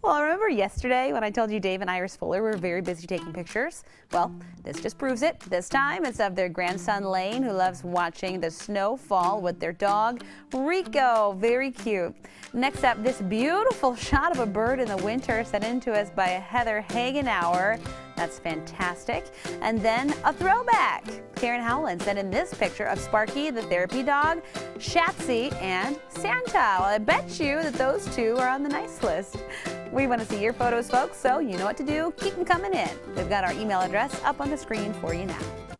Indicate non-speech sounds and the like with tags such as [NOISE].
Well, remember yesterday when I told you Dave and Iris Fuller were very busy taking pictures? Well, this just proves it. This time it's of their grandson Lane, who loves watching the snow fall with their dog Rico. Very cute. Next up, this beautiful [LAUGHS] shot of a bird in the winter sent in to us by Heather Hagenauer. That's fantastic. And then a throwback. Karen Howland sent in this picture of Sparky, the therapy dog, Shatsy, and Santa. Well, I bet you that those two are on the nice list. We want to see your photos, folks, so you know what to do. Keep them coming in. We've got our email address up on the screen for you now.